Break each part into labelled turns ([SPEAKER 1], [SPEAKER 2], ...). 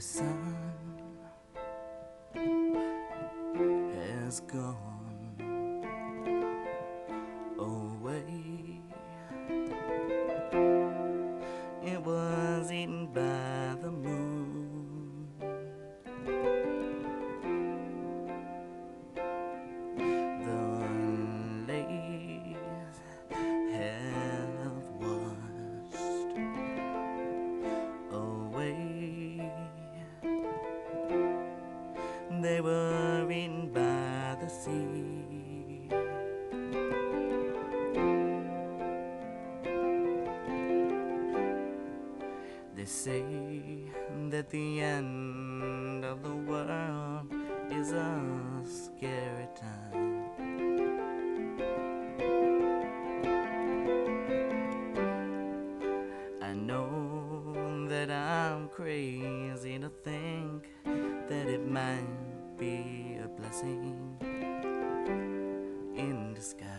[SPEAKER 1] sun has gone say that the end of the world is a scary time. I know that I'm crazy to think that it might be a blessing in disguise.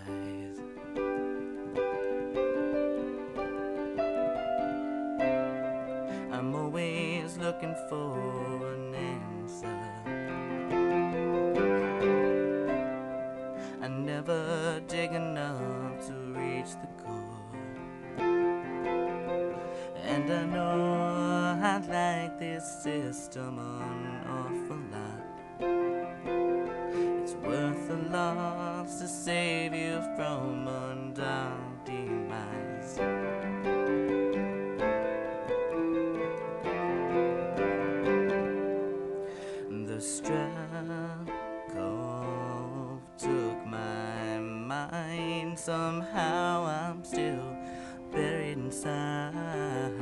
[SPEAKER 1] Looking for an answer. I never dig enough to reach the core. And I know I'd like this system an awful lot. It's worth the loss to save you from The struggle took my mind. Somehow I'm still buried inside.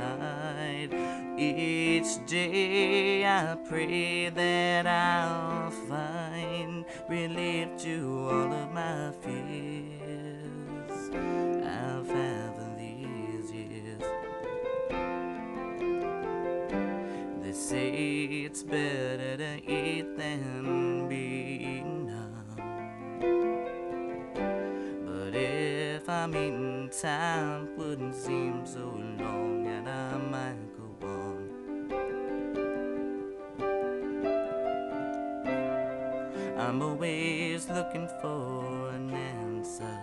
[SPEAKER 1] Each day I pray that I'll find relief to all of my fears it's better to eat than be eaten. But if I'm eating, time wouldn't seem so long, and I might go on. I'm always looking for an answer.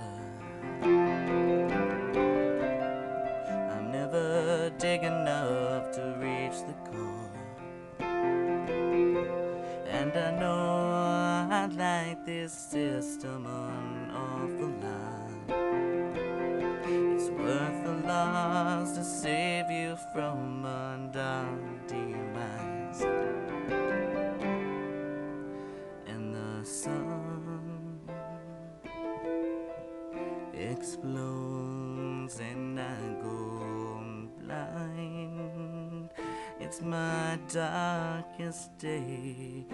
[SPEAKER 1] I'm never dig enough to reach the core. And I know I'd like this system an awful lot. It's worth the loss to save you from undone demise. And the sun explodes and I go blind. It's my darkest day,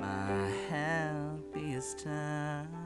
[SPEAKER 1] my happiest time.